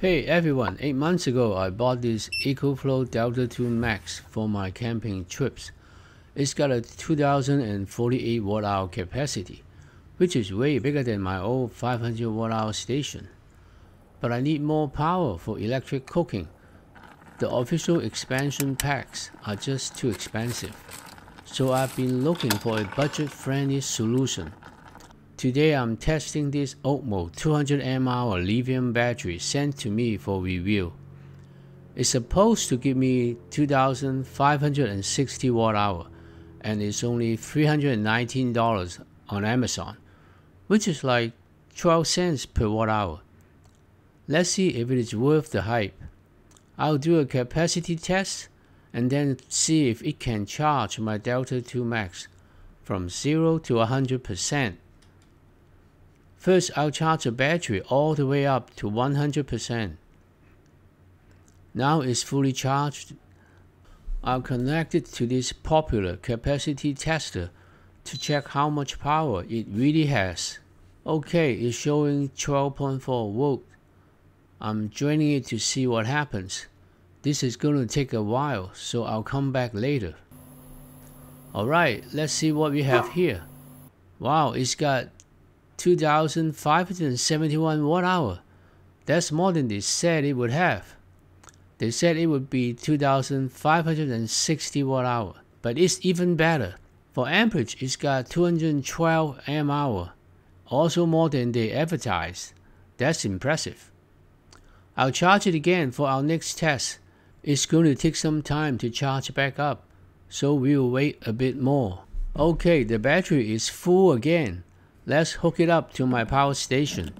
Hey everyone, 8 months ago I bought this EcoFlow Delta 2 Max for my camping trips. It's got a 2048 watt hour capacity, which is way bigger than my old 500 watt hour station. But I need more power for electric cooking. The official expansion packs are just too expensive, so I've been looking for a budget-friendly solution. Today I'm testing this OKMO 200 mAh lithium battery sent to me for review. It's supposed to give me 2560 watt hour and it's only $319 on Amazon, which is like 12 cents per watt hour. Let's see if it is worth the hype. I'll do a capacity test and then see if it can charge my Delta 2 Max from 0 to 100%. First, I'll charge the battery all the way up to 100%. Now it's fully charged. I'll connect it to this popular capacity tester to check how much power it really has. Okay, it's showing 12.4 volt. I'm draining it to see what happens. This is going to take a while, so I'll come back later. Alright, let's see what we have here. Wow, it's got 2,571 watt hour. That's more than they said it would have. They said it would be 2,560 watt hour, but it's even better. For amperage, it's got 212 amp hour, also more than they advertised. That's impressive. I'll charge it again for our next test. It's going to take some time to charge back up, so we'll wait a bit more. Okay, the battery is full again. Let's hook it up to my power station,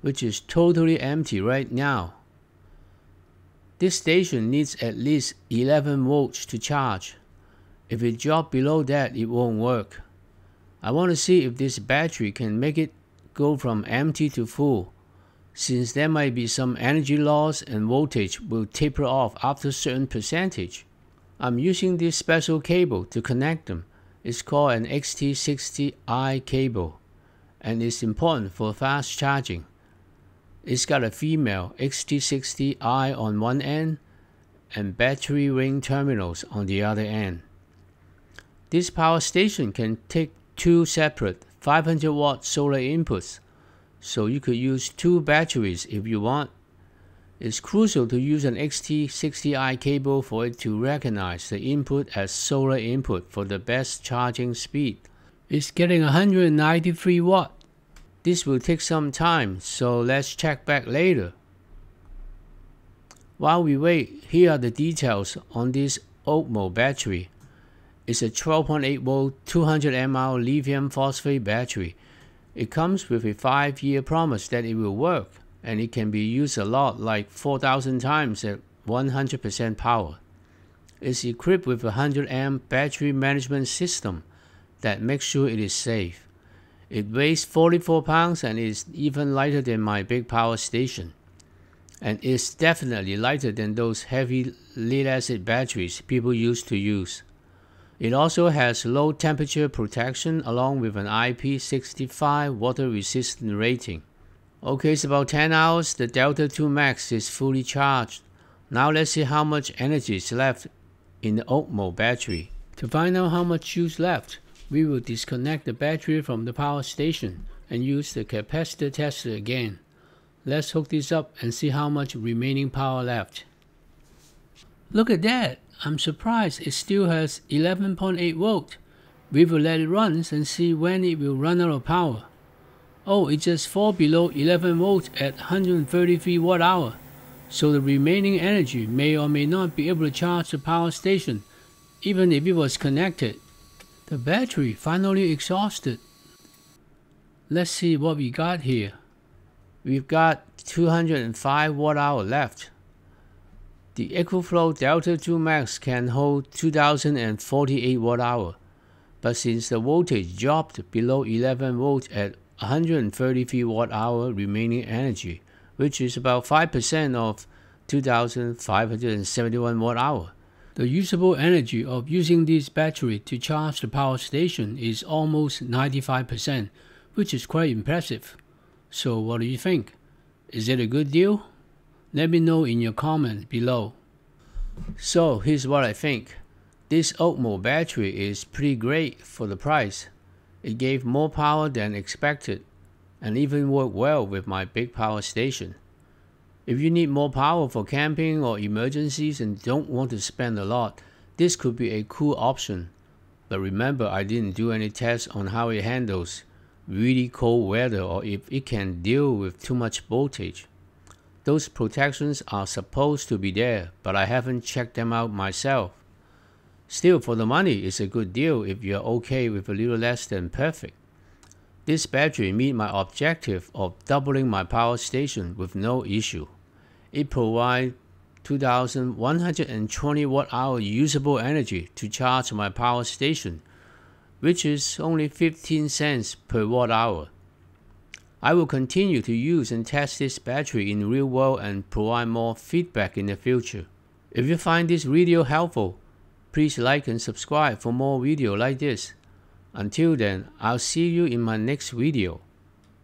which is totally empty right now. This station needs at least 11 volts to charge. If it drops below that, it won't work. I want to see if this battery can make it go from empty to full, since there might be some energy loss and voltage will taper off after a certain percentage. I'm using this special cable to connect them. It's called an XT60i cable and is important for fast charging. It's got a female XT60i on one end and battery ring terminals on the other end. This power station can take two separate 500 watt solar inputs, so you could use two batteries if you want. It's crucial to use an XT60i cable for it to recognize the input as solar input for the best charging speed. It's getting 193 watt. This will take some time, so let's check back later. While we wait, here are the details on this OKMO battery. It's a 12.8 volt 200 mAh lithium phosphate battery. It comes with a 5 year promise that it will work and it can be used a lot like 4000 times at 100% power. It's equipped with a 100 amp battery management system that makes sure it is safe. It weighs 44 pounds and is even lighter than my big power station. And it's definitely lighter than those heavy lead acid batteries people used to use. It also has low temperature protection along with an IP65 water resistant rating. Okay, it's about 10 hours. The Delta 2 Max is fully charged. Now let's see how much energy is left in the OKMO battery. To find out how much juice left, we will disconnect the battery from the power station and use the capacity tester again. Let's hook this up and see how much remaining power left. Look at that! I'm surprised it still has 11.8 volt. We will let it run and see when it will run out of power. Oh, it just fall below 11 volts at 133 watt hour. So the remaining energy may or may not be able to charge the power station, even if it was connected. The battery finally exhausted. Let's see what we got here. We've got 205 watt hour left. The EcoFlow Delta 2 Max can hold 2048 watt hour, but since the voltage dropped below 11 volts at 133 watt hour remaining energy, which is about 5% of 2571 watt hour, the usable energy of using this battery to charge the power station is almost 95%, which is quite impressive. So what do you think? Is it a good deal? Let me know in your comment below. So here's what I think. This OKMO battery is pretty great for the price. It gave more power than expected and even worked well with my big power station. If you need more power for camping or emergencies and don't want to spend a lot, this could be a cool option. But remember I didn't do any tests on how it handles really cold weather or if it can deal with too much voltage. Those protections are supposed to be there, but I haven't checked them out myself. Still, for the money, it's a good deal if you're okay with a little less than perfect. This battery meet my objective of doubling my power station with no issue. It provides 2120 watt hour usable energy to charge my power station, which is only 15 cents per watt hour. I will continue to use and test this battery in real world and provide more feedback in the future. If you find this video helpful, please like and subscribe for more video like this. Until then, I'll see you in my next video.